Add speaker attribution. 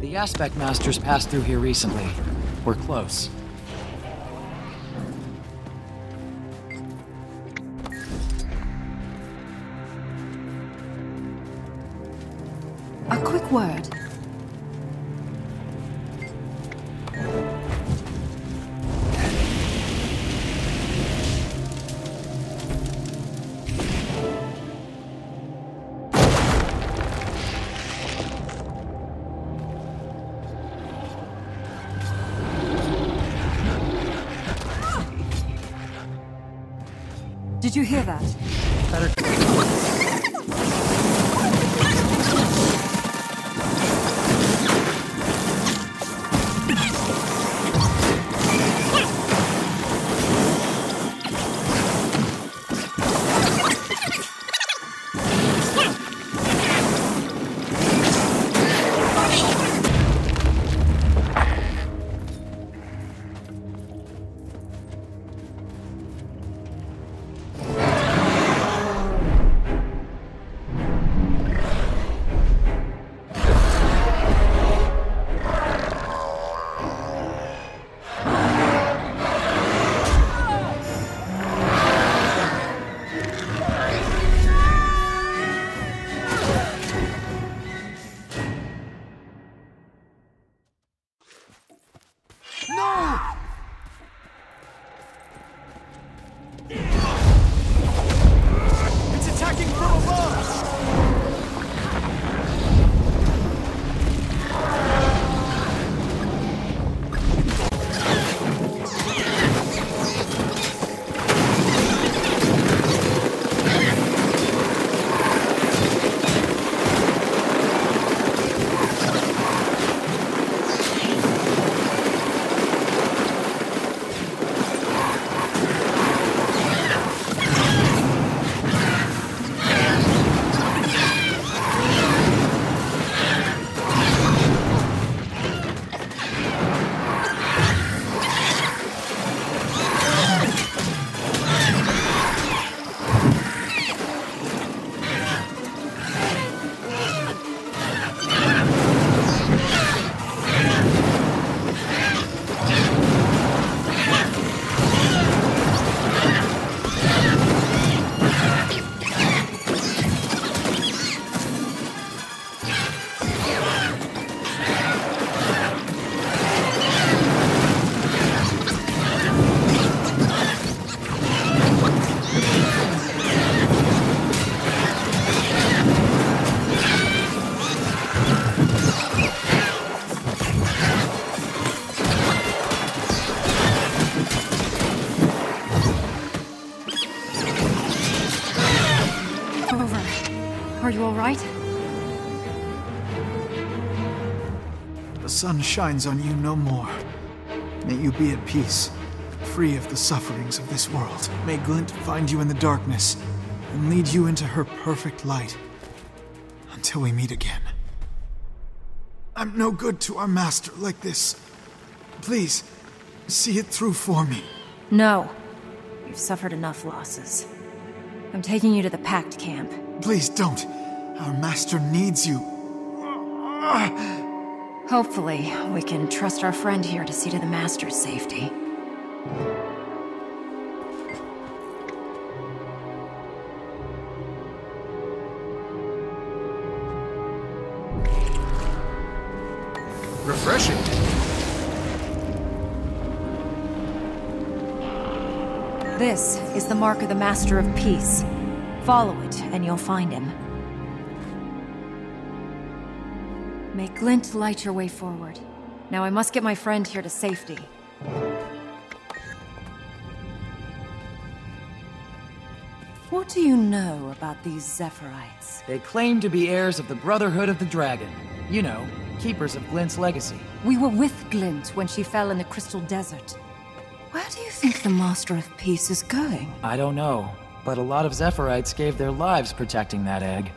Speaker 1: The Aspect Masters passed through here recently. We're close.
Speaker 2: A quick word. Did you hear that? No! Are you all right?
Speaker 3: The sun shines on you no more. May you be at peace, free of the sufferings of this world. May Glint find you in the darkness and lead you into her perfect light. Until we meet again. I'm no good to our master like this. Please, see it through for me.
Speaker 2: No. You've suffered enough losses. I'm taking you to the Pact camp.
Speaker 3: Please don't. Our master needs you.
Speaker 2: Hopefully, we can trust our friend here to see to the Master's safety.
Speaker 4: Refreshing.
Speaker 2: This is the mark of the Master of Peace. Follow it, and you'll find him. May Glint light your way forward. Now I must get my friend here to safety. What do you know about these Zephyrites?
Speaker 1: They claim to be heirs of the Brotherhood of the Dragon. You know, keepers of Glint's legacy.
Speaker 2: We were with Glint when she fell in the Crystal Desert. Where do you think the Master of Peace is going?
Speaker 1: I don't know, but a lot of Zephyrites gave their lives protecting that egg.